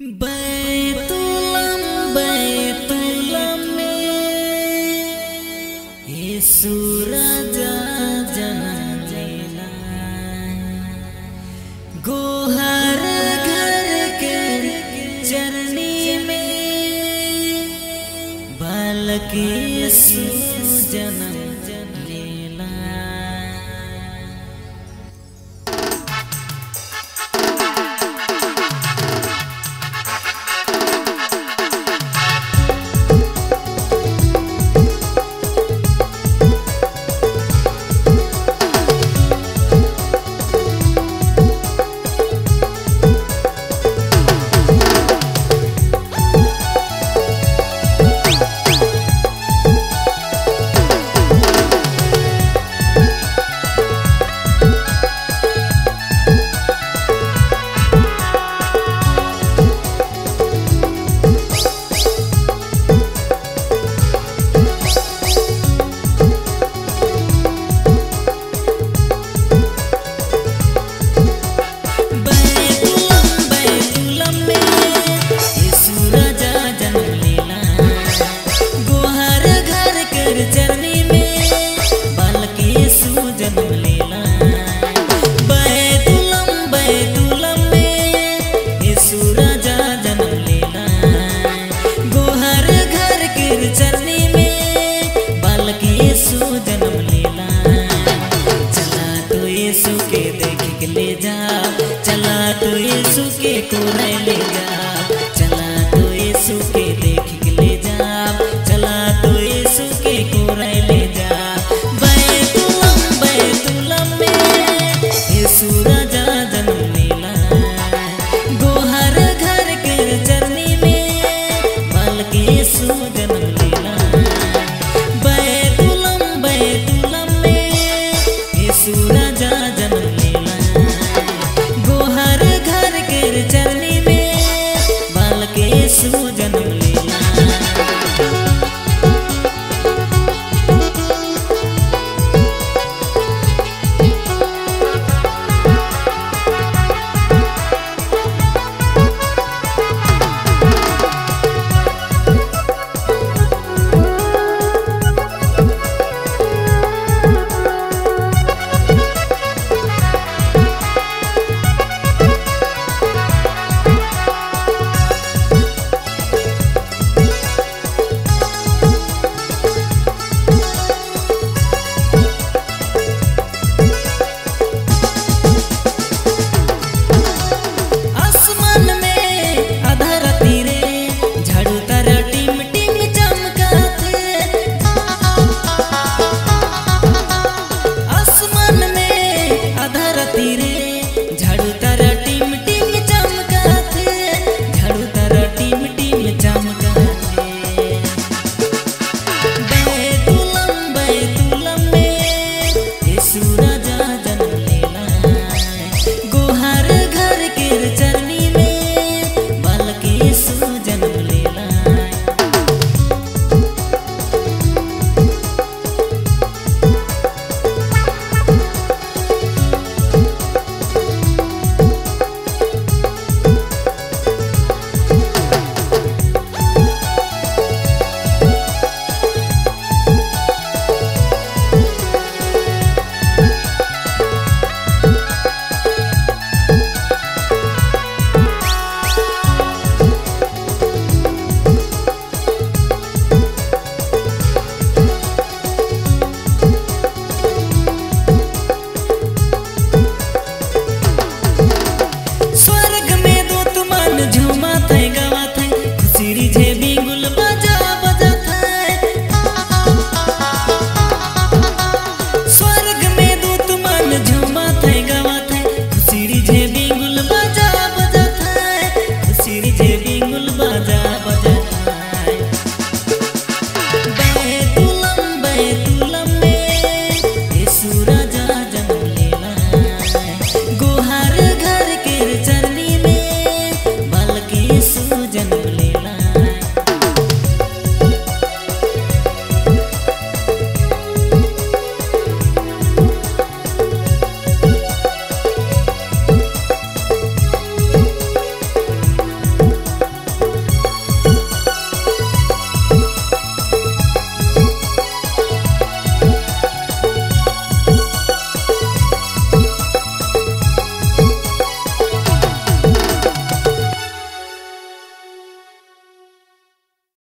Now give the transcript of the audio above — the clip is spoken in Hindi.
बैतुलम बैतुलम में ये सूरज लेला गोहर घर के चरनी में बालक यीशु जन्म kurele